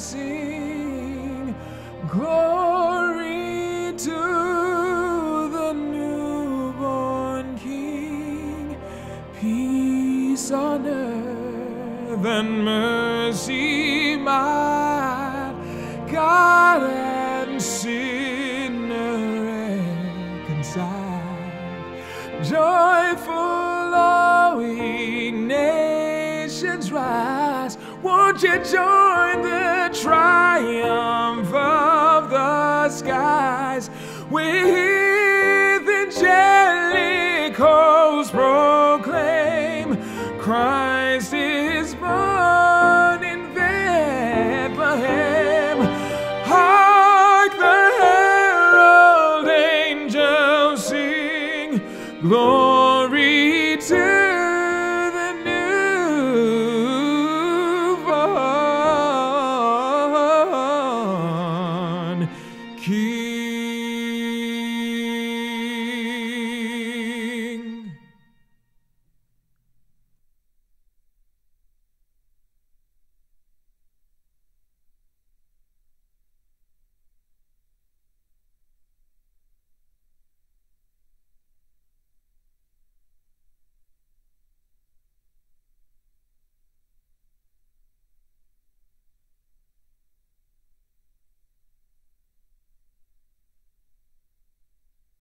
sing glory to the newborn King, peace on earth and mercy, my God and sinner reconciled, joyful, owing nations rise. Won't you join the triumph of the skies with angelic hosts proclaim Christ is born in Bethlehem. Hark the herald angels sing, glory to